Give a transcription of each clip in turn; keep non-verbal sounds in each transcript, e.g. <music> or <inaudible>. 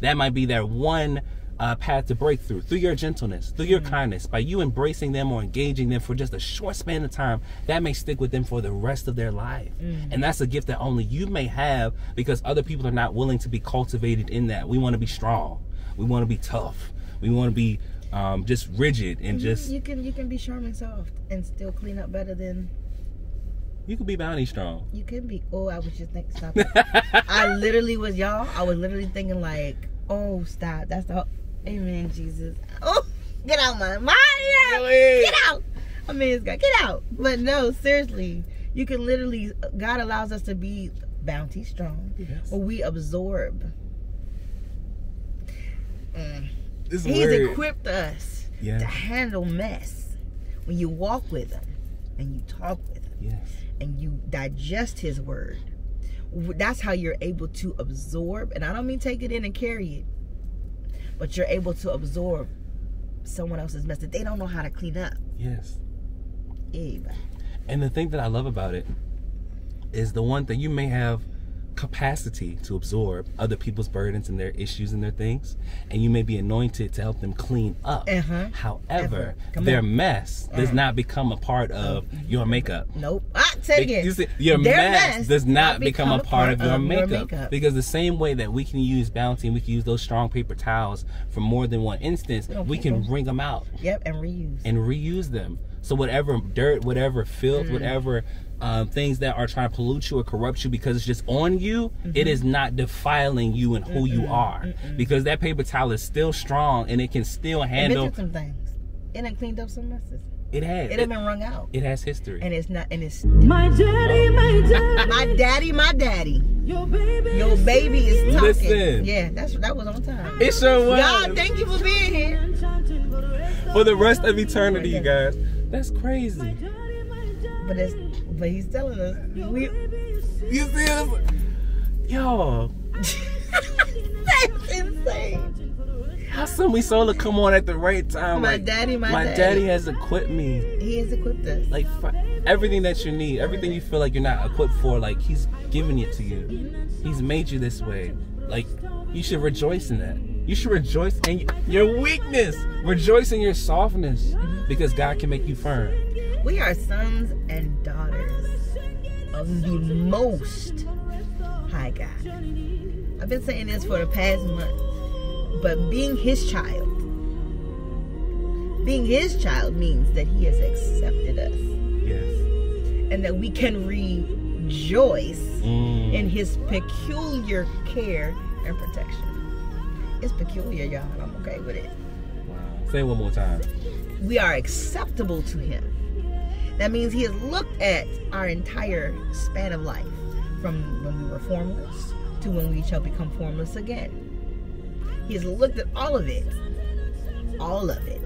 that might be their one uh, path to breakthrough through your gentleness, through your kindness, by you embracing them or engaging them for just a short span of time, that may stick with them for the rest of their life. And that's a gift that only you may have because other people are not willing to be cultivated in that. We want to be strong, we want to be tough, we want to be um, just rigid and just you can you can be charming soft and still clean up better than you could be bounty strong. you can be. Oh, I was just thinking. Stop. <laughs> I literally was y'all. I was literally thinking like, oh, stop. That's the. Amen, Jesus. Oh, get out, my mind. Really? Get out. I mean, it's got get out. But no, seriously, you can literally. God allows us to be bounty strong, Yes. or we absorb. Mm. This is He's equipped us Yes. to handle mess. When you walk with him and you talk with him Yes. And you digest his word, that's how you're able to absorb. And I don't mean take it in and carry it, but you're able to absorb someone else's mess that they don't know how to clean up. Yes. Amen. And the thing that I love about it is the one thing you may have capacity to absorb other people's burdens and their issues and their things, and you may be anointed to help them clean up. Uh-huh. However, their on. Uh-huh. mess does not become a part of your makeup. Nope. I say again. You see, your Their mess, does not become, a part, of, your, makeup. makeup. Because the same way that we can use bounty and we can use those strong paper towels for more than one instance, don't we can them. wring them out Yep, and reuse. and reuse them. So whatever dirt, whatever filth, Mm. whatever um, things that are trying to pollute you or corrupt you because it's just on you, Mm-hmm. it is not defiling you and who you are. Because that paper towel is still strong and it can still It handle. mentioned some things. It done cleaned up some messes. It has. It It, done been wrung out. it has history. And it's not and it's <laughs> My daddy, my daddy, my daddy, my daddy. your baby. Your baby is talking. Listen. Yeah, that's that was on time. It sure was. God, thank you for being here. For the rest For the rest of eternity, you guys. That's crazy. daddy, my daddy. But it's but he's telling us we You see this? Yo, that's insane. how some we soul to come on at the right time? My like, daddy, my my daddy. daddy has equipped me. He has equipped us. like everything that you need, everything you feel like you're not equipped for, like he's giving it to you. He's made you this way. Like you should rejoice in that. You should rejoice in your weakness. Rejoice in your softness because God can make you firm. We are sons and daughters of the most high God. I've been saying this for the past month, but being his child, being his child means that he has accepted us Yes. and that we can rejoice Mm. in his peculiar care and protection. It's peculiar, y'all, and I'm okay with it. Wow. Say it one more time. we are acceptable to him. That means he has looked at our entire span of life from when we were formless to when we shall become formless again. He has looked at all of it, all of it,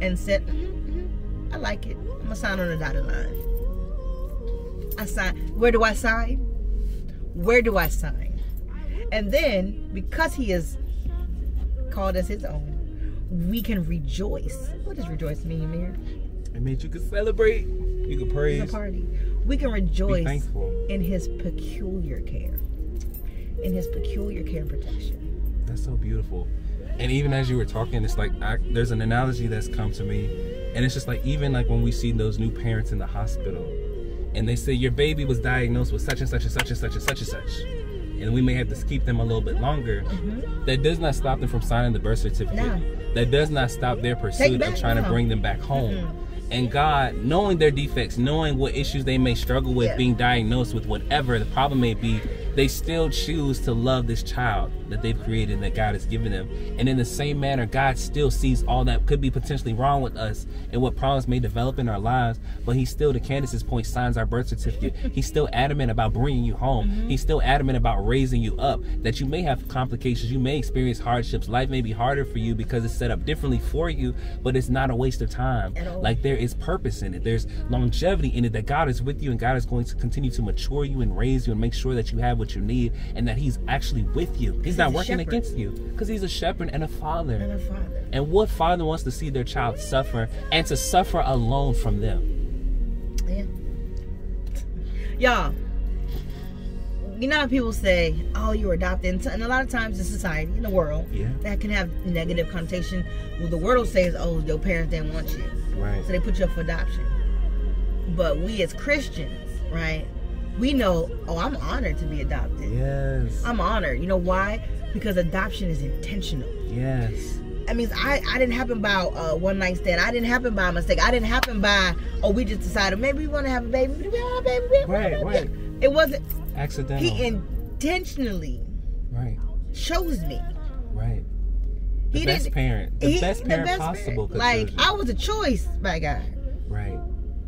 and said, "Mhm, mhm, I like it. I'm going to sign on the dotted line. I sign. Where do I sign? Where do I sign? And then, because he has called us his own, we can rejoice. What does rejoice mean? It made you could celebrate. You could It's praise. a party. We can Be rejoice thankful. in his peculiar care. In his peculiar care and protection. That's so beautiful. And even as you were talking, it's like I, there's an analogy that's come to me, and it's just like even like when we see those new parents in the hospital, and they say your baby was diagnosed with such and such and such and such and such and such, and we may have to keep them a little bit longer. Mm-hmm. That does not stop them from signing the birth certificate. No. That does not stop their pursuit of trying to bring them back home. Mm-hmm. And God, knowing their defects, knowing what issues they may struggle with, Yeah. being diagnosed with whatever the problem may be, they still choose to love this child that they've created and that God has given them. And in the same manner, God still sees all that could be potentially wrong with us and what problems may develop in our lives. But He still, to Candace's point, signs our birth certificate. He's still adamant about bringing you home. Mm-hmm. He's still adamant about raising you up. That you may have complications, you may experience hardships. Life may be harder for you because it's set up differently for you, but it's not a waste of time. Like there is purpose in it. There's longevity in it that God is with you and God is going to continue to mature you and raise you and make sure that you have what you need and that He's actually with you. He's not He's working shepherd. against you because He's a shepherd and a father. And a father. And what father wants to see their child suffer and to suffer alone from them? Yeah. Y'all, you know how people say, "Oh, you were adopted," and a lot of times in society, in the world, Yeah. that can have negative connotation. Well, the world says, "Oh, your parents didn't want you, Right. so they put you up for adoption." But we as Christians, right? We know, oh, I'm honored to be adopted. Yes. I'm honored. You know why? Because adoption is intentional. yes. That means I, I didn't happen by uh, one night stand. I didn't happen by a mistake. I didn't happen by oh we just decided maybe we want to have a baby. A baby. A Right, baby. right. It wasn't. Accidental. He intentionally right. chose me. Right. The He best parent. The He- best parent best possible. parent. Like. I was a choice by God. Right.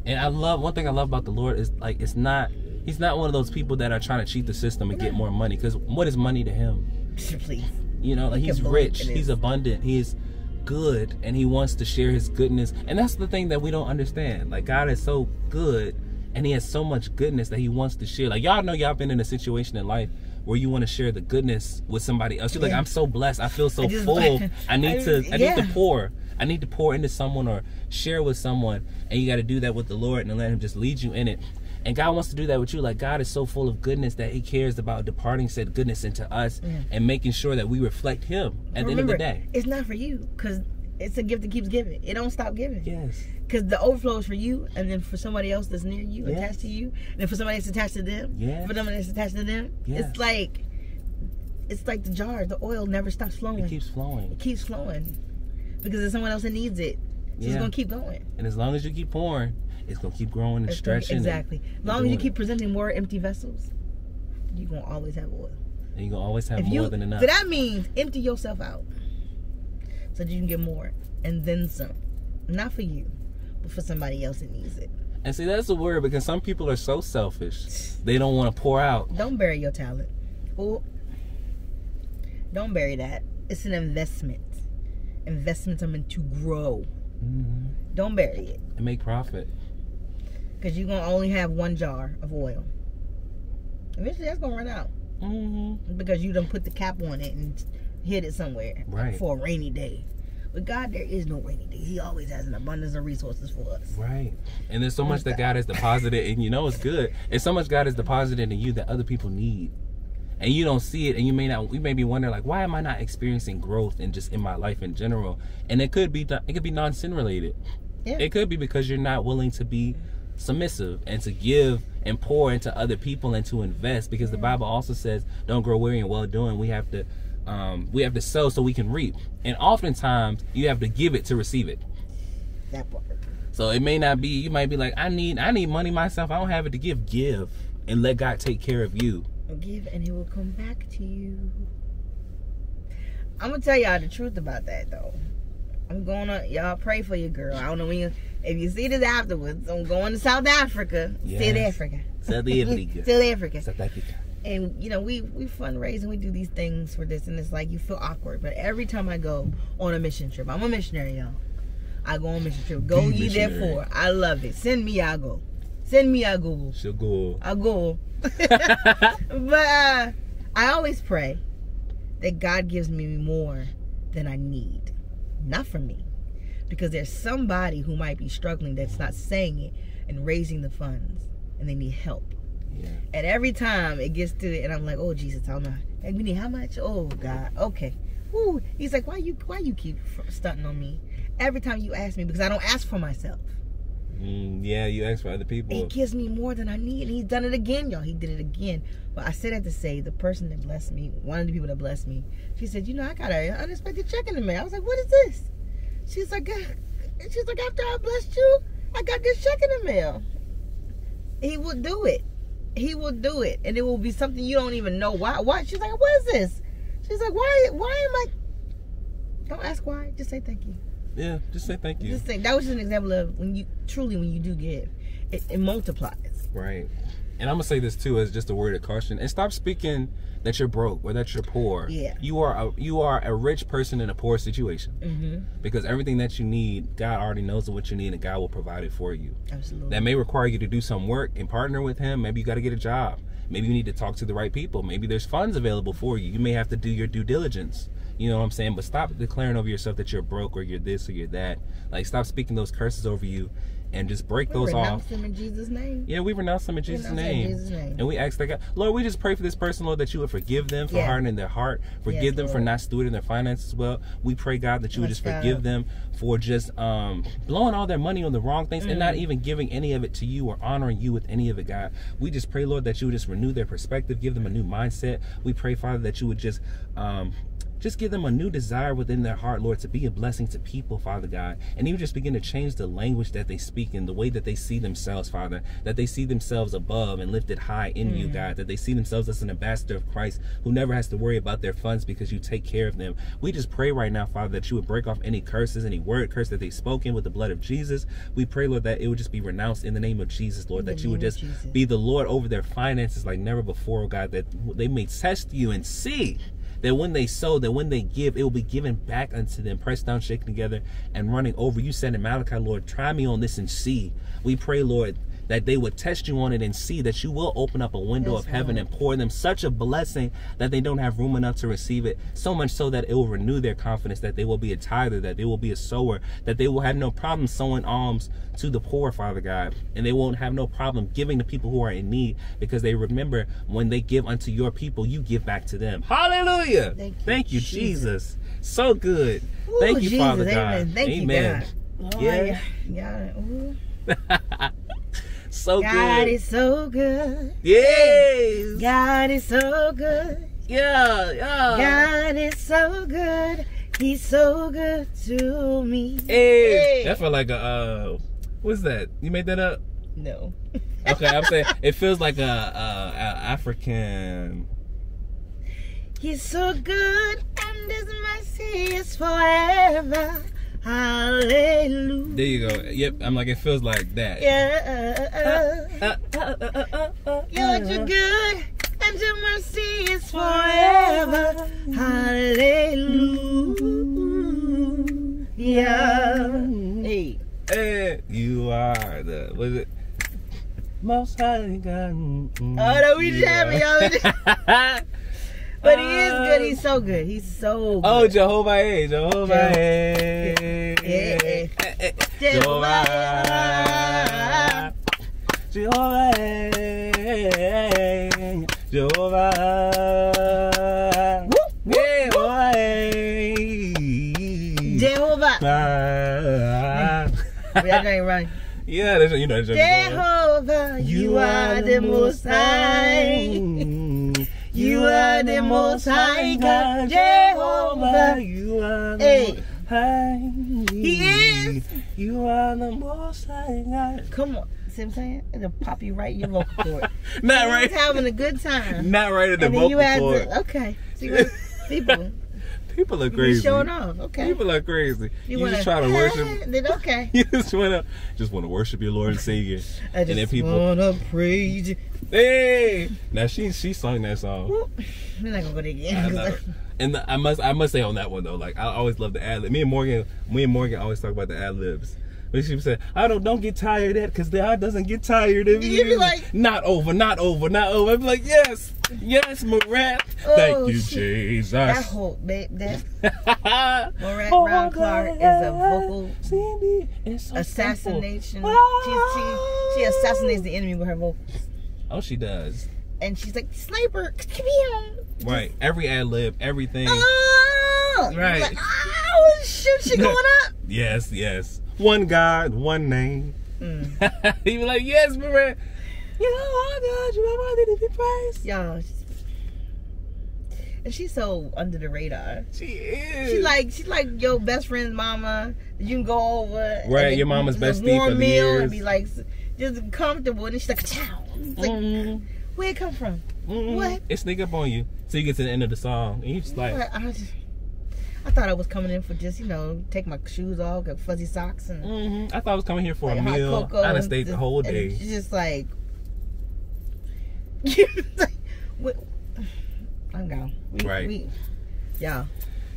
And I love one thing I love about the Lord is like it's not he's not one of those people that are trying to cheat the system and get more money because what is money to him? <laughs> Please. You know, like he's rich, he's abundant, he's good, and he wants to share his goodness. And that's the thing that we don't understand. Like God is so good and he has so much goodness that he wants to share. Like y'all know y'all been in a situation in life where you want to share the goodness with somebody else. You're like, I'm so blessed. I feel so I full. <laughs> I need I- to I need yeah. to pour. I need to pour into someone or share with someone. And you got to do that with the Lord and let Him just lead you in it. And God wants to do that with you. Like God is so full of goodness that He cares about departing said goodness into us and making sure that we reflect Him at the end of the day. it's not for you because it's a gift that keeps giving. It don't stop giving. Yes. Because the overflow is for you, and then for somebody else that's near you, Yes. attached to you, and for somebody that's attached to them, Yes. for somebody that's attached to them. Yes. It's like, it's like the jar. The oil never stops flowing. It keeps flowing. It keeps flowing because there's someone else that needs it. So it's gonna keep going. And as long as you keep pouring, it's gonna keep growing and It's stretching. exactly. As long as you keep presenting more empty vessels, you're gonna always have oil. And you're gonna always have if more you, than enough. so that means empty yourself out so that you can get more and then some. Not for you, but for somebody else that needs it. and see, that's the word because some people are so selfish. <sighs> They don't want to pour out. Don't bury your talent. Oh, don't bury that. It's an investment. Investments are meant to grow. hmm Don't bury it And make profit. because you're gonna only have one jar of oil. Eventually, that's gonna run out Mm-hmm. because you done put the cap on it and hid it somewhere Right. for a rainy day. With God, there is no rainy day. He always has an abundance of resources for us. Right. And there's so much that God has deposited, and you know it's good. It's so much God has deposited in you that other people need. And you don't see it, and you may not. You may be wondering, like, why am I not experiencing growth and just in my life in general? And it could be, it could be non-sin related. Yeah. It could be because you're not willing to be submissive and to give and pour into other people and to invest. Because the Bible also says, "Don't grow weary in well doing." We have to, um, we have to sow so we can reap. And oftentimes, you have to give it to receive it. That part. So it may not be. You might be like, I need, I need money myself. I don't have it to give. Give and let God take care of you. Give and it will come back to you. I'm gonna tell y'all the truth about that though. I'm gonna y'all pray for your girl. I don't know when you if you see this afterwards. I'm going to South Africa. South Africa. South Africa. <laughs> South Africa. South Africa. And you know we we fundraise and we do these things for this and it's like you feel awkward. But every time I go on a mission trip, I'm a missionary, y'all. I go on mission trip. Go The ye missionary. therefore. I love it. Send me, I go. Send me, a go. She'll go. I go. but uh, I always pray that God gives me more than I need. Not for me. Because there's somebody who might be struggling that's not saying it and raising the funds and they need help. Yeah. And every time it gets to it and I'm like, oh Jesus, I don't know. Hey, we need how much? Oh God, okay. Woo. He's like, why you why you keep stunting on me? Every time you ask me because I don't ask for myself. Mm, yeah, you ask for other people. He gives me more than I need. He's done it again, y'all. He did it again. But I said that to say the person that blessed me, one of the people that blessed me, she said, You know, I got an unexpected check in the mail. I was like, What is this? She's like, "Uh," She's like, After I blessed you, I got this check in the mail. He will do it. He will do it. And it will be something you don't even know why. Why? She's like, What is this? She's like, Why why am I don't ask why. Just say thank you. Yeah, just say thank you. Just say that was just an example of when you truly when you do give, it, it multiplies. Right. And I'm gonna say this too as just a word of caution. And stop speaking that you're broke or that you're poor. Yeah. You are a you are a rich person in a poor situation. Mm-hmm. Because everything that you need, God already knows what you need and God will provide it for you. Absolutely. That may require you to do some work and partner with him. Maybe you gotta get a job. Maybe you need to talk to the right people. Maybe there's funds available for you. You may have to do your due diligence. You know what I'm saying? But stop declaring over yourself that you're broke or you're this or you're that. Like stop speaking those curses over you and just break We those renounce off. them in Jesus' name. Yeah, we renounce them in Jesus' renounce them in name. Jesus' name. And we ask that God, Lord, we just pray for this person, Lord, that you would forgive them for Yeah. hardening their heart, forgive Yes, them for not stewarding their finances well. We pray, God, that you would Yes, just God. forgive them for just um, blowing all their money on the wrong things and not Mm. even giving any of it to you or honoring you with any of it, God. We just pray, Lord, that you would just renew their perspective, give them a new mindset. We pray, Father, that you would just um, just give them a new desire within their heart, Lord, to be a blessing to people, Father God. And even just begin to change the language that they speak and the way that they see themselves, Father. That they see themselves above and lifted high in you, God. That they see themselves as an ambassador of Christ who never has to worry about their funds because you take care of them. We just pray right now, Father, that you would break off any curses, any word curse that they've spoken with the blood of Jesus. We pray, Lord, that it would just be renounced in the name of Jesus, Lord. That you would just be the Lord over their finances like never before, oh God. That they may test you and see that when they sow, that when they give, it will be given back unto them, pressed down, shaken together, and running over. You said in Malachi, Lord, try me on this and see. We pray, Lord, that they would test you on it and see that you will open up a window Yes, of heaven Lord. and pour them such a blessing that they don't have room enough to receive it. So much so that it will renew their confidence that they will be a tither, that they will be a sower, that they will have no problem sowing alms to the poor, Father God. And they won't have no problem giving to people who are in need because they remember when they give unto your people, you give back to them. Hallelujah. Thank you, Jesus. So good. Ooh, Thank you, Jesus, Father God. amen. Thank you. God. Oh, Yeah. yeah. yeah. <laughs> Ooh. So God good. is so good. yes. God is so good. Yeah. Yeah. God is so good. He's so good to me. Hey, Hey. that felt like a uh, what's that? You made that up? No. <laughs> Okay, I'm saying it feels like a, a, a African. He's so good and his mercy is forever. Hallelujah. There you go. Yep, I'm like it feels like that. Yeah. Uh, uh, uh, uh, uh, uh, You're too good and your mercy is forever. Hallelujah. Hey. Hey, you are the what is it? Most high God. Mm, Oh, no, we jamming, y'all. <laughs> But he is good. He's so good. He's so good. Oh, Jehovah, hey, Jehovah, Yeah. Hey, Yeah. hey, hey, Jehovah. Jehovah, Jehovah, Jehovah, hey. Jehovah. Ah. We are going right. Yeah, that's you know. that's Jehovah, you are the most high. You are the most high God, Jehovah. You are the Hey. High. He is. You are the most high God. Come on. See what I'm saying? It'll pop you right in your vocal cord. Not He's right. having a good time. Not right at the and you vocal had cord. to, okay. See what people, <laughs> People are you crazy. showing off. Okay. People are crazy. You, wanna- just try to worship. <laughs> Then okay. <laughs> You just wanna just wanna worship your Lord and Savior. I just and then people, wanna praise you. hey, now she she sung that song. We're not gonna go there I again. And the, I must I must say on that one though, like I always love the ad lib. Me and Morgan, me and Morgan always talk about the ad libs. But she said, "I don't don't get tired of that because the eye doesn't get tired of you." You'd be like- "Not over, not over, not over." I'd be like, "Yes, yes, Marat. Oh, Thank you, shit. Jesus." I hope babe, that <laughs> Morat Oh, Brown Clark is a vocal so assassination. She, she she assassinates the enemy with her vocals, Oh, she does. And she's like sniper. Come here. Right. Every ad lib, everything. Oh, Right. Like, oh shoot, she <laughs> going up. Yes, yes. One God, one name. Mm. <laughs> he be like, yes, Marat. You know, oh God, you are worthy to be praised. Y'all, she's- and she's so under the radar. She is. She like she's like your best friend's mama. You can go over. Right, your mama's just a bestie warm for meal years. and be like just comfortable. And she's like, Chow. It's like, Mhm, where it come from? mhm. What? It sneak up on you. So you get to the end of the song, and you just like, I, just, I thought I was coming in for just you know take my shoes off, get fuzzy socks, and mhm. I thought I was coming here for like a meal. I done stayed the whole day. She's just like, <laughs> I'm gone. We, Right. We, yeah.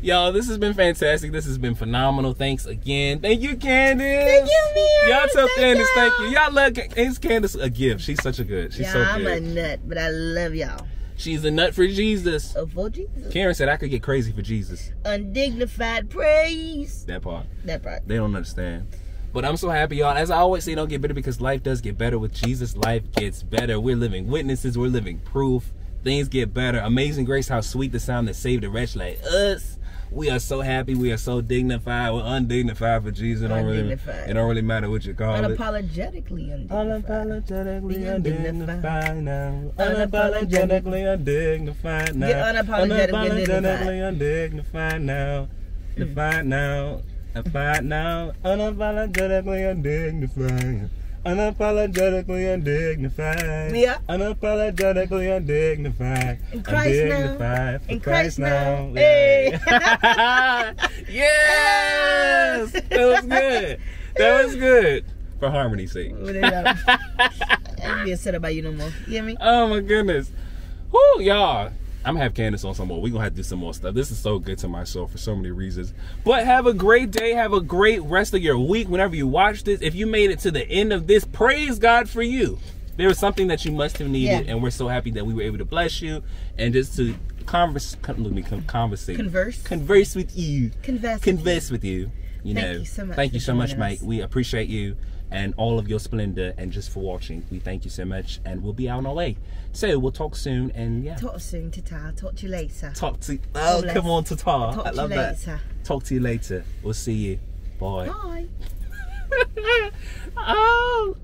Y'all, this has been fantastic. This has been phenomenal. Thanks again. Thank you, Candace. Thank you, Mia. Y'all tell Thank Candace thank y'all. you. Y'all love Candace. Candace a gift. She's such a good. She's yeah, so I'm a nut, but I love y'all. She's a nut for Jesus. Oh, for Jesus. Karen said I could get crazy for Jesus. Undignified praise. That part. That part. They don't understand. But I'm so happy, y'all. As I always say, don't get bitter because life does get better. With Jesus, life gets better. We're living witnesses. We're living proof. Things get better. Amazing grace, how sweet the sound that saved a wretch like us. We are so happy. We are so dignified. We're undignified for Jesus. It don't really, it don't really matter what you call it. Unapologetically undignified. Unapologetically undignified now. Unapologetically undignified now. Get unapologetically Unapologetically undignified now. Hmm. Defiant now. Defiant now. Unapologetically undignified. Unapologetically undignified. Yeah. Unapologetically undignified. In Christ now. Undignified for In Christ now. Yeah. Hey. <laughs> yes! That was good. That <laughs> was good. For harmony's sake. What it up? I ain't being set up by you no more. You hear me? Oh my goodness. Whoo, y'all. I'm gonna have Candace on some more. We're gonna have to do some more stuff. This is so good to my soul for so many reasons. But have a great day. Have a great rest of your week whenever you watch this. If you made it to the end of this, praise God for you. There was something that you must have needed, Yeah. and we're so happy that we were able to bless you and just to converse, con- let me con- conversate, Converse. converse with you, Converse. converse with you. You Thank know, you so much thank you so much, Mike. We appreciate you and all of your splendor, and just for watching. We thank you so much, and we'll be out on our way. So we'll talk soon, and yeah, Talk soon, Tata. Talk to you later. talk to. Oh, bless. come on, Tata. Talk I to love you that. later. Talk to you later. We'll see you. Bye. Bye. <laughs> <laughs> oh.